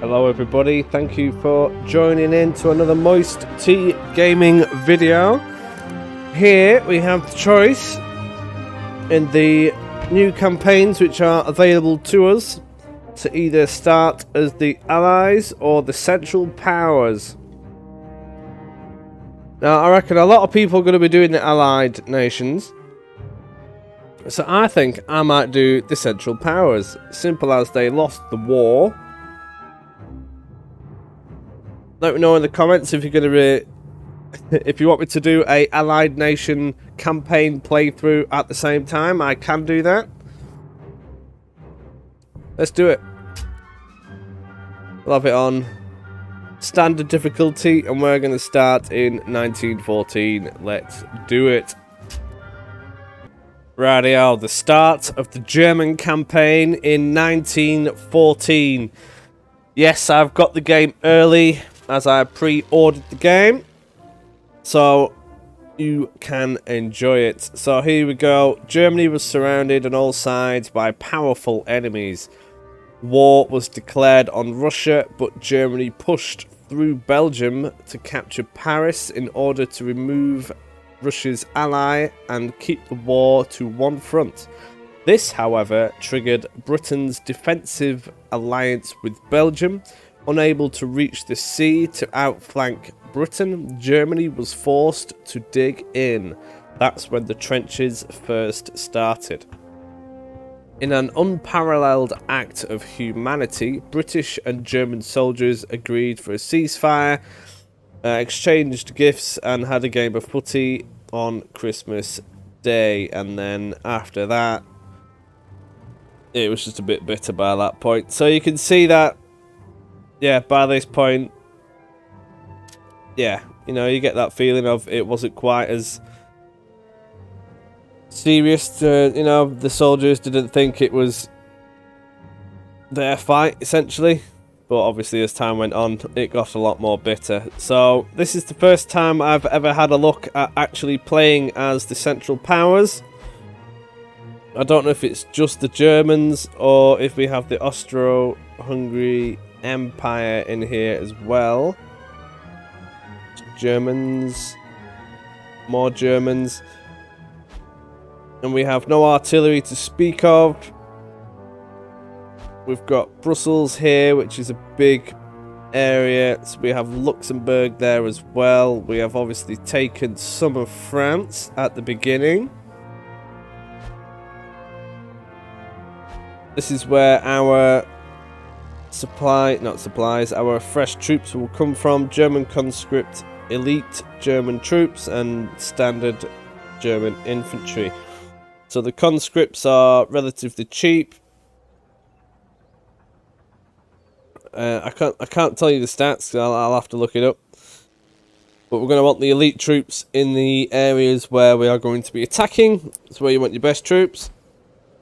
Hello everybody, thank you for joining in to another Moist Tea Gaming video. Here we have the choice in the new campaigns which are available to us to either start as the Allies or the Central Powers. Now I reckon a lot of people are going to be doing the Allied nations. So I think I might do the Central Powers. Simple as they lost the war let me know in the comments if you're going to if you want me to do a Allied Nation campaign playthrough at the same time. I can do that. Let's do it. Love it on standard difficulty and we're going to start in 1914. Let's do it. Radio, the start of the German campaign in 1914. Yes, I've got the game early as I pre-ordered the game. So you can enjoy it. So here we go. Germany was surrounded on all sides by powerful enemies. War was declared on Russia, but Germany pushed through Belgium to capture Paris in order to remove Russia's ally and keep the war to one front. This, however, triggered Britain's defensive alliance with Belgium, Unable to reach the sea to outflank Britain, Germany was forced to dig in. That's when the trenches first started. In an unparalleled act of humanity, British and German soldiers agreed for a ceasefire, uh, exchanged gifts, and had a game of footy on Christmas Day. And then after that, it was just a bit bitter by that point. So you can see that yeah, by this point, yeah, you know, you get that feeling of it wasn't quite as serious. To, you know, the soldiers didn't think it was their fight, essentially. But obviously, as time went on, it got a lot more bitter. So, this is the first time I've ever had a look at actually playing as the Central Powers. I don't know if it's just the Germans or if we have the Austro-Hungary Empire in here as well. Germans. More Germans. And we have no artillery to speak of. We've got Brussels here, which is a big area. So we have Luxembourg there as well. We have obviously taken some of France at the beginning. This is where our supply, not supplies, our fresh troops will come from German conscript, elite German troops and standard German infantry. So the conscripts are relatively cheap. Uh, I can't I can't tell you the stats. I'll, I'll have to look it up. But we're going to want the elite troops in the areas where we are going to be attacking. That's where you want your best troops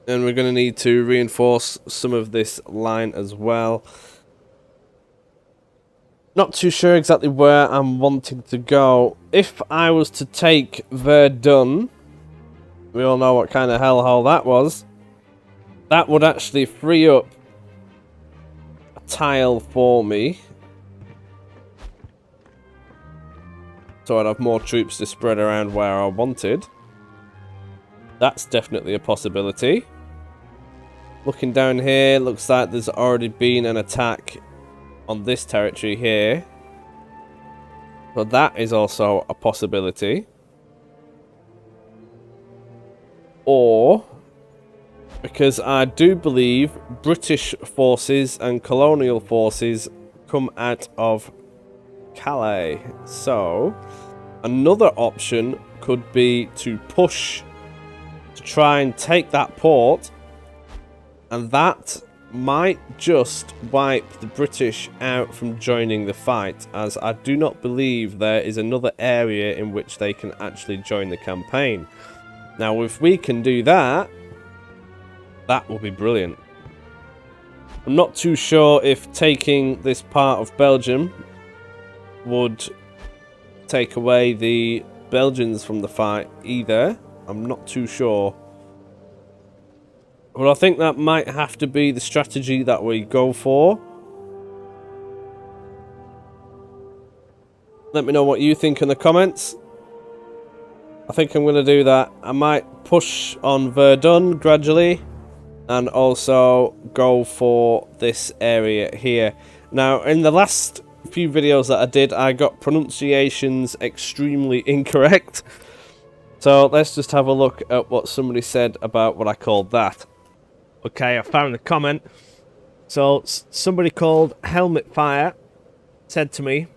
and we're going to need to reinforce some of this line as well. Not too sure exactly where I'm wanting to go. If I was to take Verdun, we all know what kind of hellhole that was, that would actually free up a tile for me. So I'd have more troops to spread around where I wanted. That's definitely a possibility. Looking down here, looks like there's already been an attack on this territory here. But that is also a possibility. Or, because I do believe British forces and colonial forces come out of Calais. So, another option could be to push to try and take that port and that might just wipe the British out from joining the fight, as I do not believe there is another area in which they can actually join the campaign. Now, if we can do that, that will be brilliant. I'm not too sure if taking this part of Belgium would take away the Belgians from the fight either. I'm not too sure. Well, I think that might have to be the strategy that we go for. Let me know what you think in the comments. I think I'm going to do that. I might push on Verdun gradually and also go for this area here. Now, in the last few videos that I did, I got pronunciations extremely incorrect. So let's just have a look at what somebody said about what I called that. Okay, I found the comment. So somebody called Helmet Fire said to me,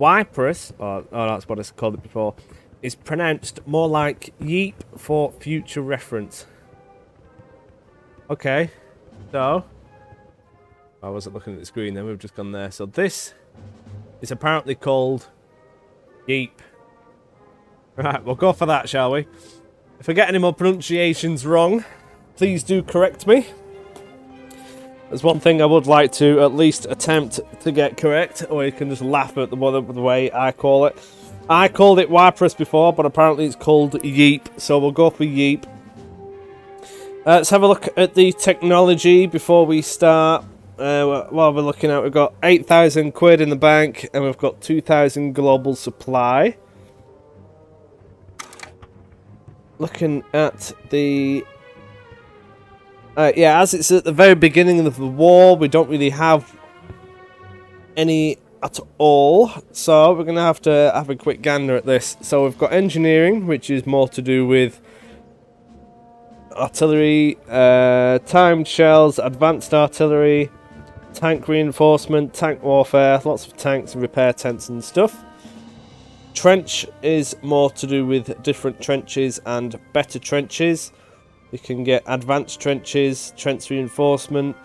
Wyprus, or oh, that's what I called it before, is pronounced more like yeep for future reference. Okay, so I wasn't looking at the screen then, we've just gone there. So this is apparently called yeep. Right, we'll go for that, shall we? If I get any more pronunciations wrong, please do correct me. There's one thing I would like to at least attempt to get correct, or you can just laugh at the, the way I call it. I called it Wypress before, but apparently it's called Yeep, so we'll go for Yeep. Uh, let's have a look at the technology before we start. Uh, while we're looking at, we've got 8,000 quid in the bank, and we've got 2,000 global supply. Looking at the... Uh, yeah, as it's at the very beginning of the war, we don't really have any at all. So we're going to have to have a quick gander at this. So we've got engineering, which is more to do with artillery, uh, timed shells, advanced artillery, tank reinforcement, tank warfare, lots of tanks and repair tents and stuff. Trench is more to do with different trenches and better trenches. You can get advanced trenches, trench reinforcement,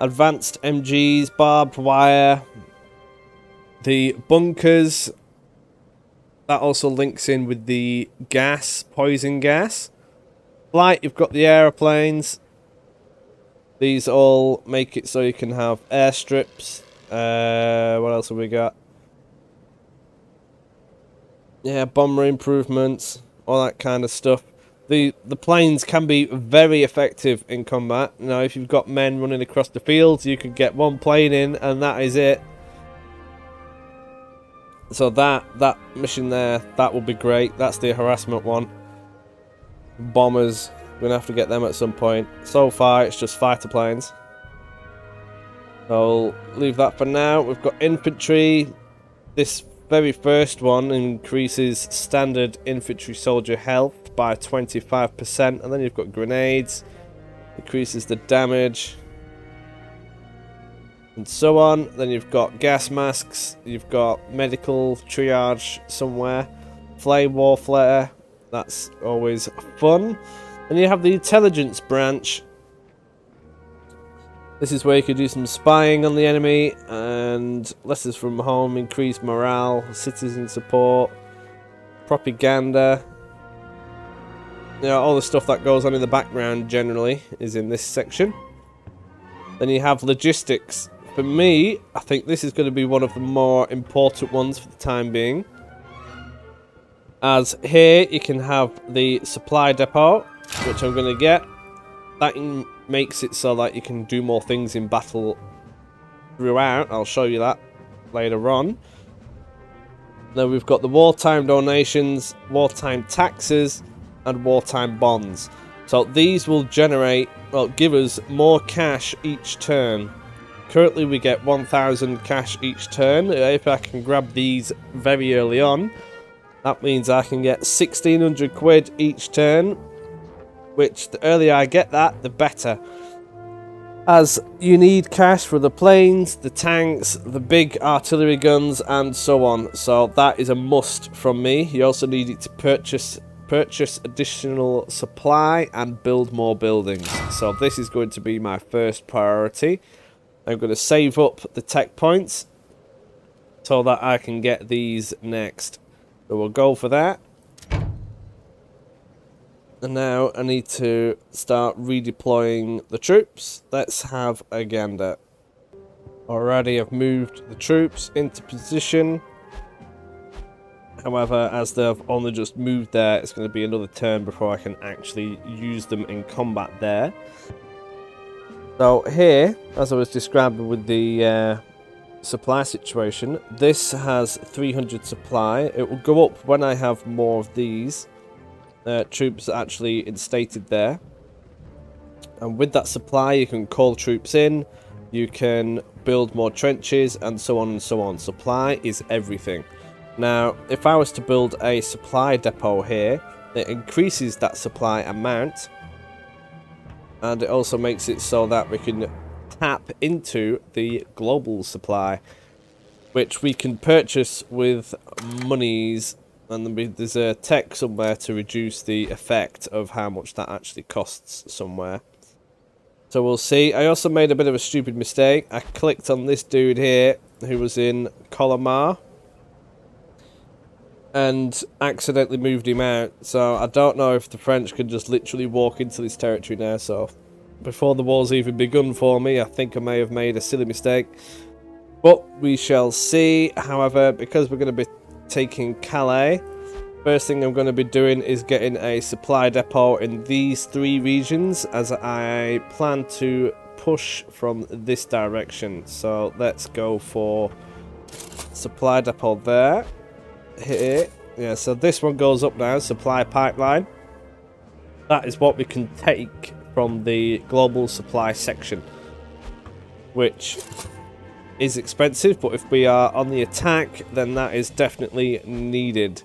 advanced MGs, barbed wire, the bunkers, that also links in with the gas, poison gas. Flight, you've got the aeroplanes. These all make it so you can have airstrips. Uh, what else have we got? Yeah, bomber improvements, all that kind of stuff. The the planes can be very effective in combat. Now, if you've got men running across the fields, you can get one plane in, and that is it so that that mission there, that will be great. That's the harassment one. Bombers, we're gonna have to get them at some point. So far, it's just fighter planes. I'll leave that for now. We've got infantry. This very first one increases standard infantry soldier health by 25%, and then you've got grenades, increases the damage and so on. Then you've got gas masks, you've got medical triage somewhere, flame war flare. that's always fun. And you have the intelligence branch. This is where you could do some spying on the enemy and lessons from home, increase morale, citizen support, propaganda. You all the stuff that goes on in the background generally is in this section. Then you have logistics, for me, I think this is going to be one of the more important ones for the time being. As here, you can have the supply depot, which I'm going to get. That makes it so that you can do more things in battle throughout. I'll show you that later on. Now we've got the wartime donations, wartime taxes, and wartime bonds. So these will generate, well, give us more cash each turn. Currently we get 1,000 cash each turn. If I can grab these very early on, that means I can get 1,600 quid each turn. Which, the earlier I get that, the better. As you need cash for the planes, the tanks, the big artillery guns, and so on. So that is a must from me. You also need it to purchase purchase additional supply and build more buildings. So this is going to be my first priority. I'm going to save up the tech points so that I can get these next. So we'll go for that. And now I need to start redeploying the troops. Let's have a gander. Already I've moved the troops into position. However, as they've only just moved there, it's going to be another turn before I can actually use them in combat there. So here, as I was describing with the uh, supply situation. This has 300 supply. It will go up when I have more of these uh, troops actually instated there. And with that supply, you can call troops in, you can build more trenches, and so on and so on. Supply is everything. Now, if I was to build a supply depot here, it increases that supply amount, and it also makes it so that we can tap into the global supply, which we can purchase with monies and there's a tech somewhere to reduce the effect of how much that actually costs somewhere. So we'll see. I also made a bit of a stupid mistake. I clicked on this dude here who was in Colmar and accidentally moved him out. So I don't know if the French can just literally walk into this territory now. So before the war's even begun for me, I think I may have made a silly mistake. But we shall see. However, because we're going to be taking Calais, first thing I'm going to be doing is getting a supply depot in these three regions as I plan to push from this direction. So let's go for supply depot there here. Yeah, so this one goes up now, supply pipeline. That is what we can take from the global supply section. Which is expensive, but if we are on the attack, then that is definitely needed.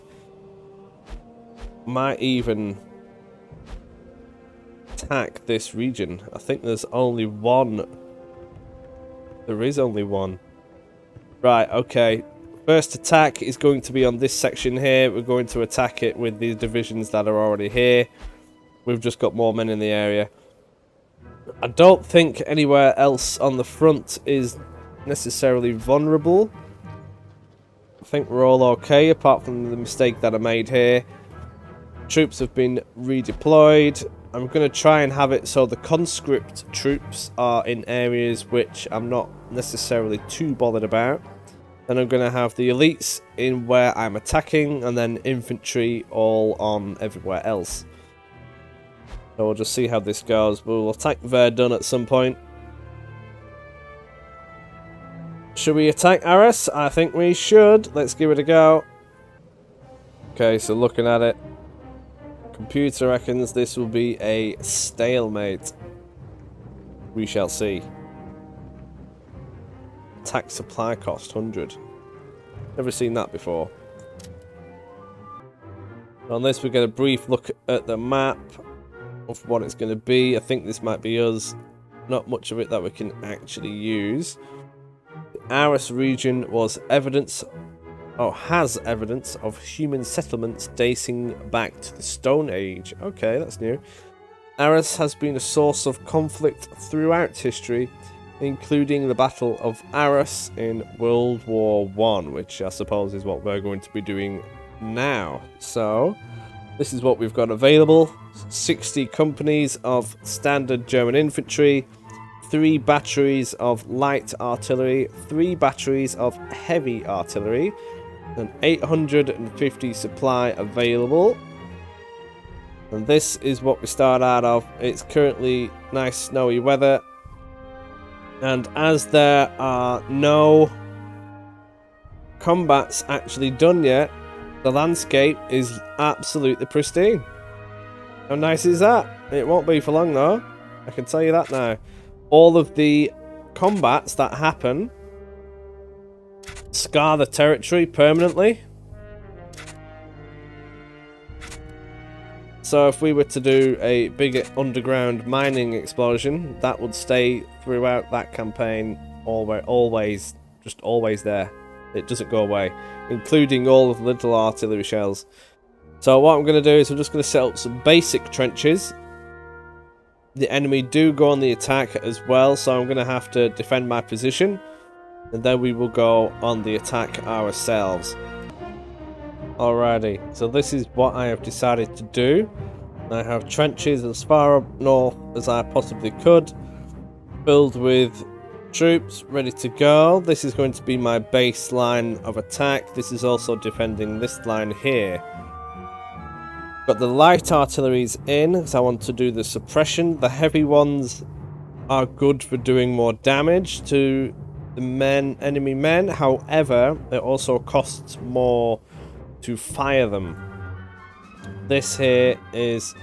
Might even attack this region. I think there's only one. There is only one. Right, okay. First attack is going to be on this section here. We're going to attack it with the divisions that are already here. We've just got more men in the area. I don't think anywhere else on the front is necessarily vulnerable. I think we're all okay, apart from the mistake that I made here. Troops have been redeployed. I'm going to try and have it so the conscript troops are in areas which I'm not necessarily too bothered about. Then I'm going to have the elites in where I'm attacking, and then infantry all on everywhere else. So we'll just see how this goes. We'll attack Verdun at some point. Should we attack Arras? I think we should. Let's give it a go. Okay, so looking at it. Computer reckons this will be a stalemate. We shall see. Attack supply cost 100. Never seen that before. On this we get a brief look at the map of what it's going to be. I think this might be us. Not much of it that we can actually use. The Arras region was evidence or has evidence of human settlements dating back to the Stone Age. Okay, that's new. Arras has been a source of conflict throughout history including the Battle of Arras in World War One, which I suppose is what we're going to be doing now. So, this is what we've got available. 60 companies of standard German infantry, 3 batteries of light artillery, 3 batteries of heavy artillery, and 850 supply available. And this is what we start out of. It's currently nice snowy weather and as there are no combats actually done yet, the landscape is absolutely pristine. How nice is that? It won't be for long though. I can tell you that now. All of the combats that happen scar the territory permanently. So if we were to do a big underground mining explosion, that would stay throughout that campaign, always, always, just always there. It doesn't go away, including all of the little artillery shells. So what I'm going to do is I'm just going to set up some basic trenches. The enemy do go on the attack as well, so I'm going to have to defend my position. And then we will go on the attack ourselves. Alrighty, so this is what I have decided to do. I have trenches as far up north as I possibly could, filled with troops ready to go. This is going to be my base line of attack. This is also defending this line here. Got the light artilleries in because I want to do the suppression. The heavy ones are good for doing more damage to the men, enemy men. However, it also costs more to fire them. This here is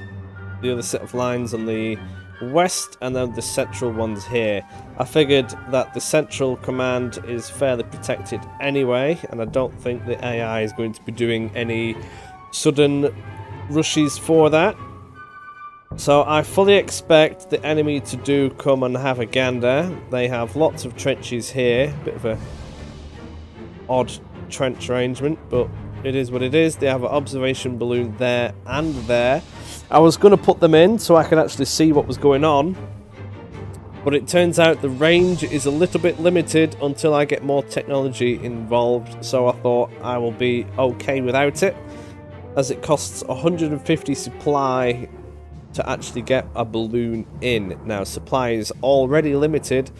the other set of lines on the west and then the central ones here. I figured that the central command is fairly protected anyway and I don't think the AI is going to be doing any sudden rushes for that. So I fully expect the enemy to do come and have a gander. They have lots of trenches here, a bit of a odd trench arrangement, but it is what it is. They have an observation balloon there and there. I was going to put them in so I could actually see what was going on. But it turns out the range is a little bit limited until I get more technology involved. So I thought I will be okay without it. As it costs 150 supply to actually get a balloon in. Now supply is already limited.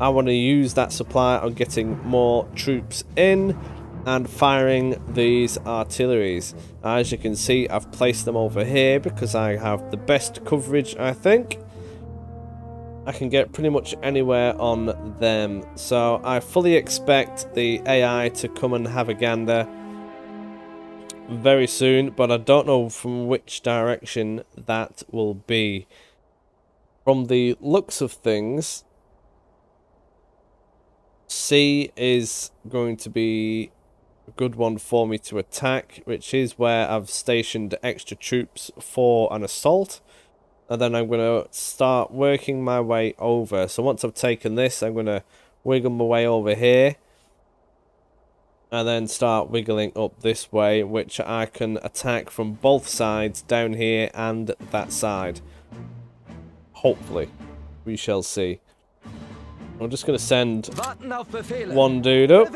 I want to use that supply on getting more troops in and firing these artilleries. As you can see, I've placed them over here because I have the best coverage, I think. I can get pretty much anywhere on them. So I fully expect the AI to come and have a gander very soon, but I don't know from which direction that will be. From the looks of things, C is going to be good one for me to attack, which is where I've stationed extra troops for an assault. And then I'm going to start working my way over. So once I've taken this, I'm going to wiggle my way over here. And then start wiggling up this way, which I can attack from both sides, down here and that side. Hopefully. We shall see. I'm just going to send one dude up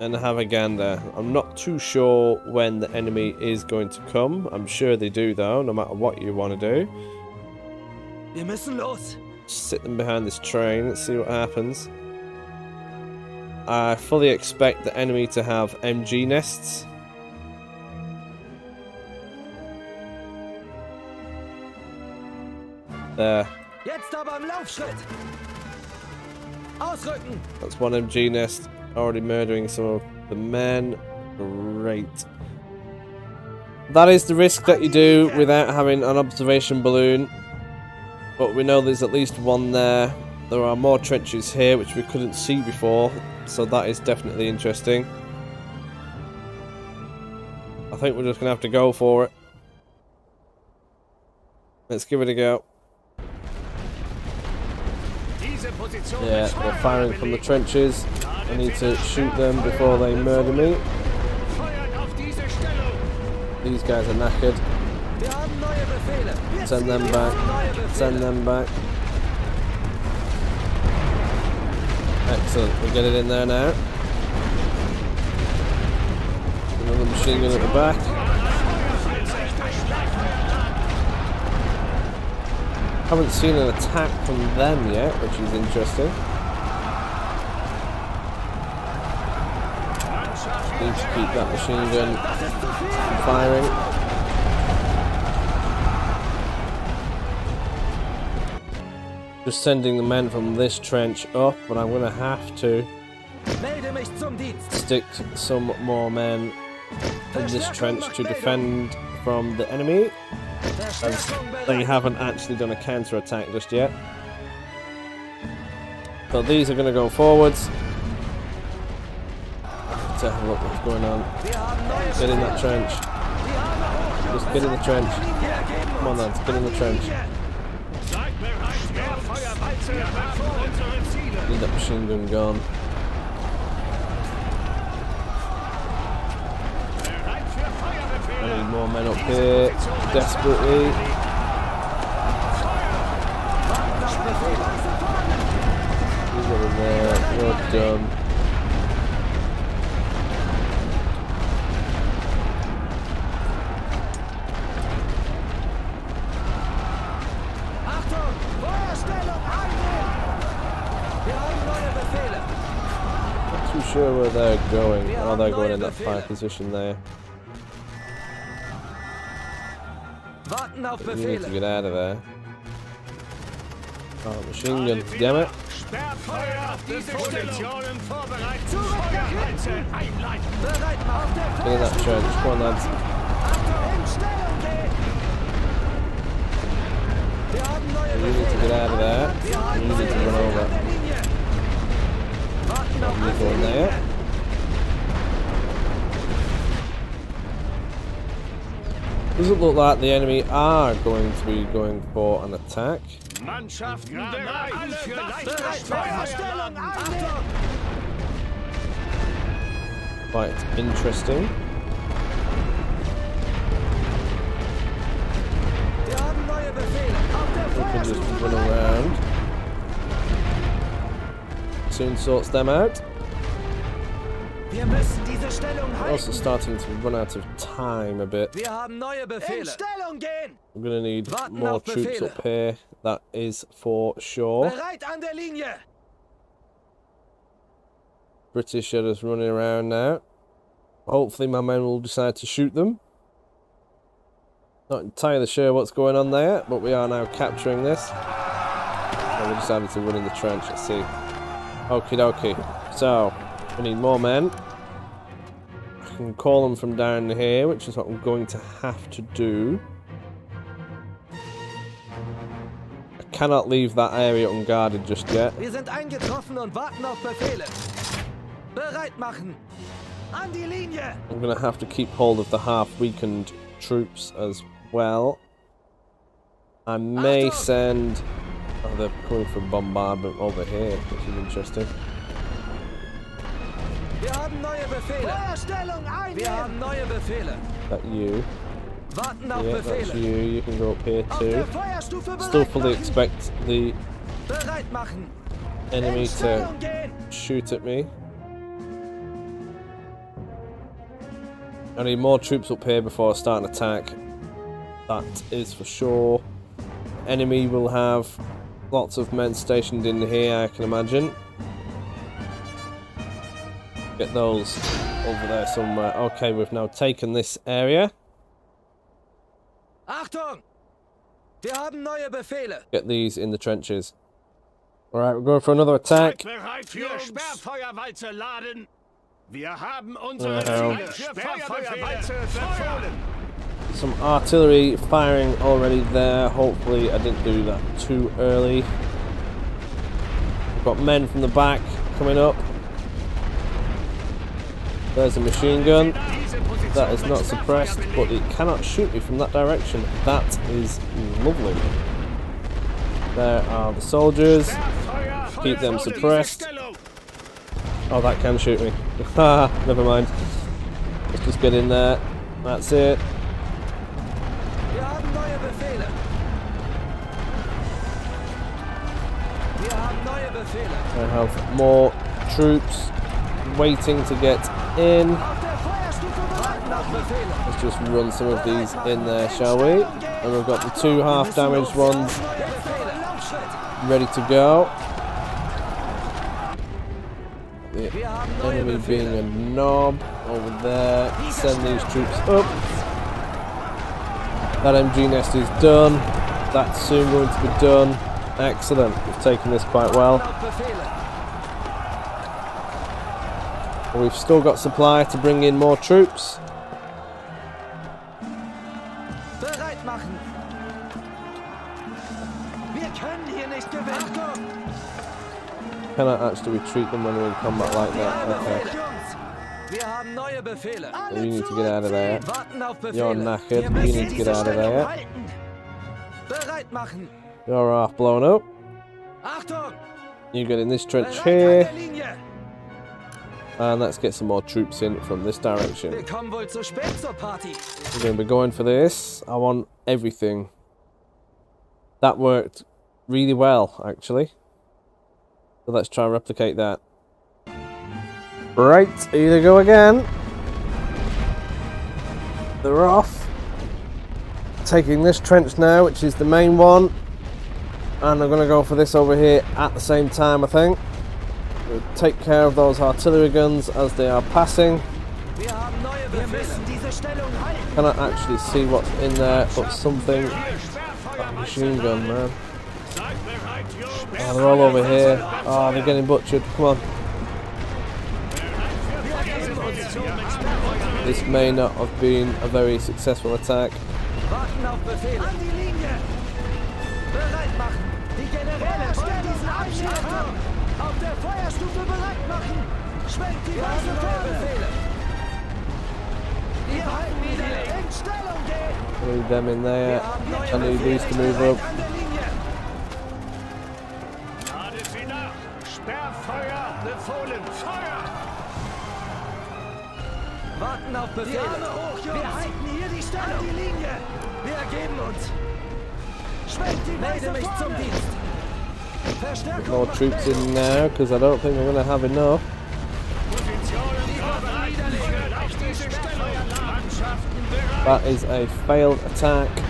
and have a gander. I'm not too sure when the enemy is going to come. I'm sure they do though, no matter what you want to do. Wir müssen los. Sit them behind this train, let's see what happens. I fully expect the enemy to have MG nests. There. Jetzt aber im Laufschritt. Ausrücken. That's one MG nest. Already murdering some of the men. Great. That is the risk that you do without having an observation balloon. But we know there's at least one there. There are more trenches here which we couldn't see before. So that is definitely interesting. I think we're just going to have to go for it. Let's give it a go. Yeah, they're firing from the trenches. I need to shoot them before they murder me. These guys are knackered. Send them back. Send them back. Excellent. We get it in there now. Another machine gun at the back. Haven't seen an attack from them yet, which is interesting. Need to keep that machine gun firing. Just sending the men from this trench up, but I'm to have to stick some more men in this trench to defend from the enemy as they haven't actually done a counter attack just yet. But these are going to go forwards. Let's have a look what's going on. Get in that trench. Just get in the trench. Come on lads, get in the trench. Need that machine gun gone. More men up here, desperately. Got in there, you're done. Not too sure where they're going. Oh, they're going in that fire position there. We need to get out of there. Oh, machine gun, damn it. Sperrfeuer auf diese Positionen vorbereiten. Zurück nach hinten. Feuerhälse einleiten. Bereit machen. Get in that trench. Come on, lads. Achtung, in Stellung gehen. Wir haben neue You need to get out of there. You need to run over. an der Linie. Warten auf You go in there. Doesn't look like the enemy are going to be going for an attack. Mannschaften bereit für Bereit, leichtes Feuerstellung, Feuerland. einnehmen. Quite interesting. Wir haben neue Befehle. Auf der We can just run around. Soon sorts them out. Wir müssen Also starting to run out of time a bit. Wir haben neue In Befehle. Stellung gehen! We're gonna need more troops up here. That is for sure. Bereit an der Linie! British are just running around now. Hopefully my men will decide to shoot them. Not entirely sure what's going on there, but we are now capturing this. And we decided to run in the trench, let's see. Okie dokie. So, we need more men. Can call them from down here, which is what I'm going to have to do. I cannot leave that area unguarded just yet. Wir sind eingetroffen und warten auf Befehle. Bereit machen! An die Linie! I'm going to have to keep hold of the half weakened troops as well. I may send. Oh, they're coming for bombardment over here, which is interesting. Wir haben neue Befehle. Feuerstellung Wir haben neue Befehle. That you. Warten auf Yeah, that's you. You can go up here Auf der too. Feuerstufe Still fully machen! expect the Bereit machen. enemy to gehen! shoot at me. I need more troops up here before I start an attack. That is for sure. Enemy will have lots of men stationed in here, I can imagine. Get those over there somewhere. Okay, we've now taken this area. Achtung! Wir haben neue Befehle. Get these in the trenches. Alright, we're going for another attack. Bereit für Sperrfeuerwalze laden. Wir haben unsere äh, Ja. Ziele. Sperrfeuerwalze befohlen. Some artillery firing already there. Hopefully, I didn't do that too early. We've got men from the back coming up. There's a machine gun. That is not suppressed, but it cannot shoot me from that direction. That is lovely. There are the soldiers. Keep them suppressed. Oh, that can shoot me. Never mind. Let's just get in there. That's it. I have more troops waiting to get in. Let's just run some of these in there, shall we? And we've got the two half damaged ones ready to go. The enemy being a knob over there. Send these troops up. That MG nest is done. That's soon going to be done. Excellent. We've taken this quite well. Auf Befehle. We've still got supply to bring in more troops. Bereit machen. Wir können hier nicht Can I actually retreat them when we're in combat like that? Okay. Befehle. Wir haben neue Befehle. You need to get out of there. Warten auf Befehle. You're knackered. You need to get out of there. halten. Bereit machen. You're half blown up. You get in this trench here. And let's get some more troops in from this direction. Wir kommen wohl zu spät zur Party. We're going to be going for this. I want everything. That worked really well, actually. So let's try and replicate that. Right, here they go again. They're off. Taking this trench now, which is the main one. And I'm going to go for this over here at the same time, I think. We'll take care of those artillery guns as they are passing. Cannot actually see what's in there, but something. Sperrfeuerwalze Machine gun, man. Oh, they're all over here. Oh, they're getting butchered. Come on. This may not have been a very successful attack. Warten auf Befehl. An die Linie. Bereit machen. Die Generäle wollen diesen Abschied haben. Auf der Feuerstufe bereit machen. Schwenkt die weiße Fahne. Wir halten wieder in Stellung gehen. Need them in there. Wir haben neue I need these to Befehle. move Bereit up. An der Linie. Ladet sie nach! Sperrfeuer befohlen! Feuer! Warten auf Befehle. Wir halten hier die Stellung. An die Linie. Wir ergeben uns. Schwenkt die Melde mich zum Dienst. More troops in now because I don't think we're going to have enough. That is a failed attack.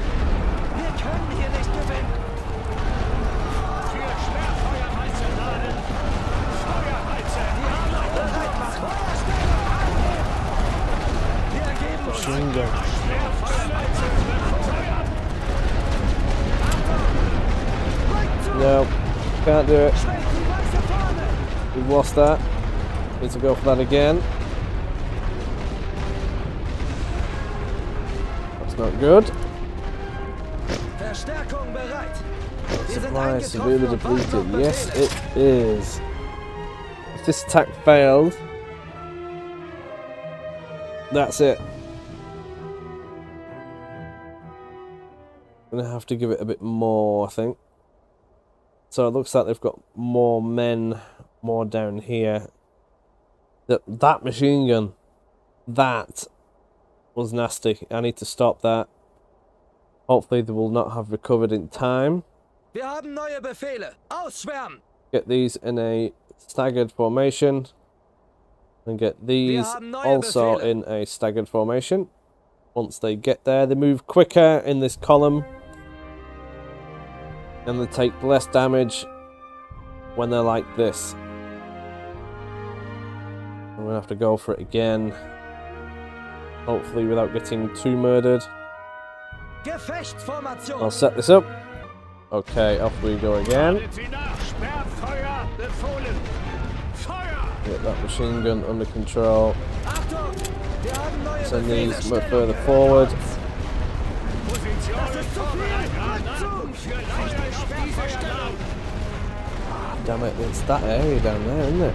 Can't do it. Schwenkt die weiße Fahne. We've lost that. Need to go for that again. That's not good. Verstärkung bereit. Wir sind Supply severely depleted. Yes, it is. If this attack failed, that's it. I'm Gonna have to give it a bit more, I think. So it looks like they've got more men, more down here. That that machine gun, that was nasty. I need to stop that. Hopefully they will not have recovered in time. Wir haben neue Befehle. Ausschwärmen. get these in a staggered formation and get these also Befehle. in a staggered formation once they get there they move quicker in this column and they take less damage when they're like this I'm gonna have to go for it again hopefully without getting too murdered I'll set this up okay off we go again Ladet sie nach! Sperrfeuer befohlen! Feuer! get that machine gun under control Achtung. Wir haben neue Send these much Stellung further bereit. forward. Stellung! Damn it, it's that area down there, isn't it?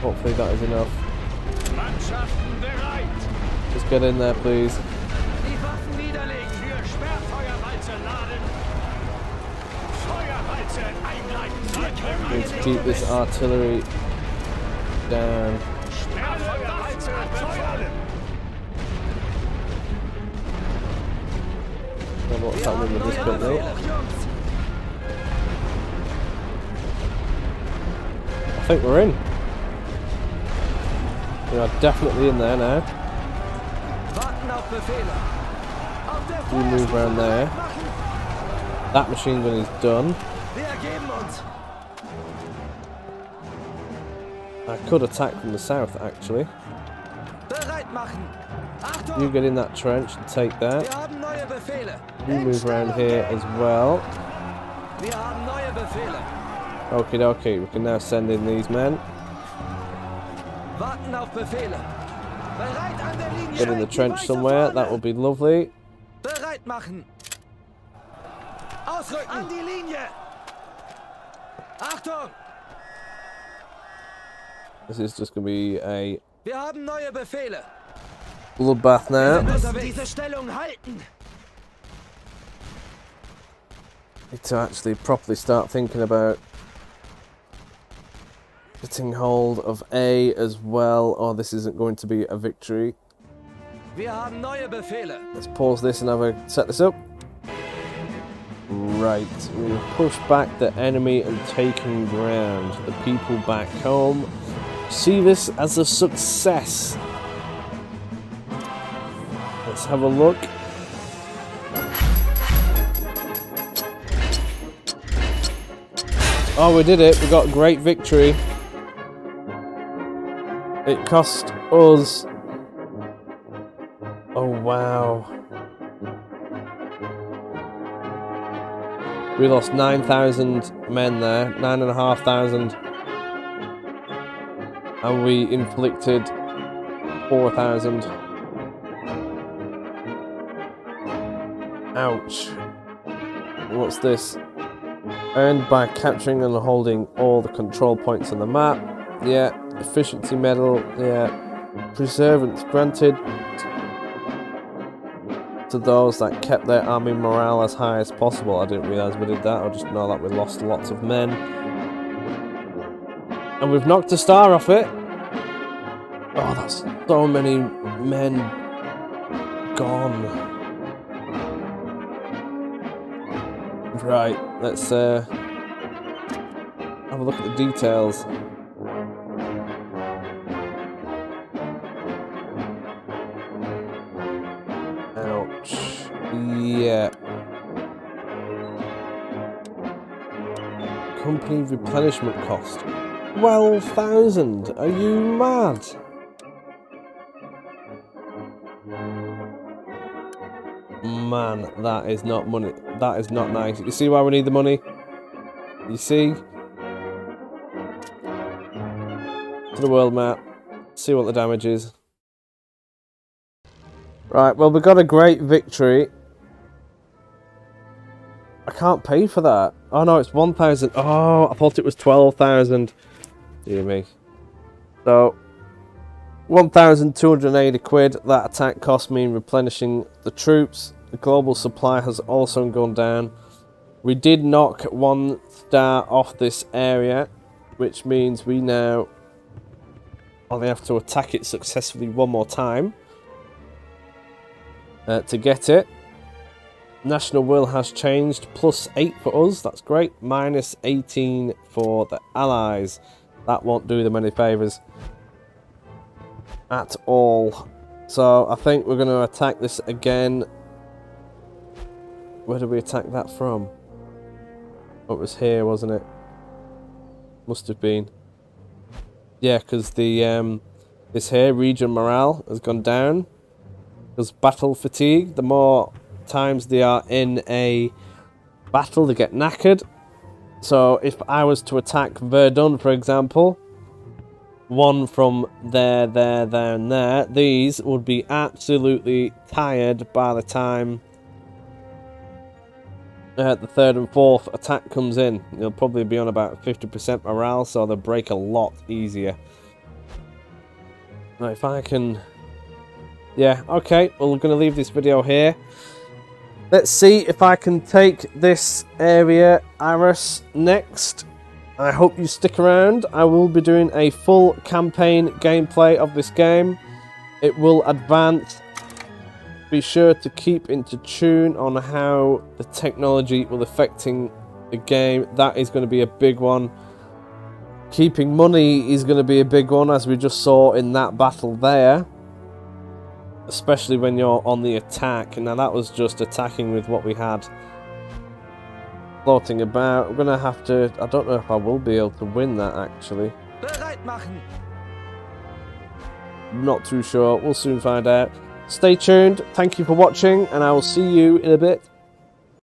Hopefully that is enough. Just get in there, please. To keep this artillery down. Know what's happening with this bit. I think we're in. We are definitely in there now. We move around there. That machine gun is done. I could attack from the south actually. You get in that trench and take that. Wir haben neue Befehle. You move around here as well. Wir haben neue Befehle. Okie dokie, we can now send in these men. Warten auf Befehle. Bereit an der Linie. Get in the trench somewhere, that would be lovely. Bereit machen. Ausrücken. An die Linie. Achtung. This is just going to be a Wir haben neue Befehle. bloodbath now. müssen diese Stellung halten. Need to actually properly start thinking about getting hold of A as well, or this isn't going to be a victory. Wir haben neue Befehle. Let's pause this and have a set this up. Right, we've pushed back the enemy and taken ground. The people back home see this as a success. Let's have a look. Oh, we did it. We got a great victory. It cost us. Oh, wow. We lost 9,000 men there, 9,500. And we inflicted 4,000. Ouch. What's this? Earned by capturing and holding all the control points on the map. Yeah. Efficiency medal. Yeah. Preservance granted to those that kept their army morale as high as possible. I didn't realise we did that. I just know that we lost lots of men. And we've knocked a star off it. Oh, that's so many men gone. Right, let's uh, have a look at the details. Ouch. Yeah. Company replenishment cost. 12,000! Are you mad? Man, that is not money. That is not nice. You see why we need the money? You see? To the world map. See what the damage is. Right, well we got a great victory. I can't pay for that. Oh no, it's 1,000. Oh, I thought it was 12,000. Dear me. So, 1,280 quid. That attack cost me in replenishing the troops. The global supply has also gone down. We did knock one star off this area, which means we now only have to attack it successfully one more time uh, to get it. National will has changed. Plus 8 for us. That's great. Minus 18 for the allies. That won't do them any favours at all. So I think we're going to attack this again where did we attack that from? Oh, it was here, wasn't it? Must have been. Yeah, because the um, this here region morale has gone down. Because battle fatigue. The more times they are in a battle, they get knackered. So if I was to attack Verdun, for example, one from there, there, there, and there, these would be absolutely tired by the time uh, the third and fourth attack comes in. You'll probably be on about 50% morale, so they'll break a lot easier. Now, if I can... Yeah, okay, well, we're going to leave this video here. Let's see if I can take this area, Arras, next. I hope you stick around. I will be doing a full campaign gameplay of this game. It will advance be sure to keep into tune on how the technology will affecting the game. That is going to be a big one. Keeping money is going to be a big one, as we just saw in that battle there. Especially when you're on the attack. Now that was just attacking with what we had floating about. I'm going to have to... I don't know if I will be able to win that, actually. Not too sure. We'll soon find out. Stay tuned. Thank you for watching, and I will see you in a bit.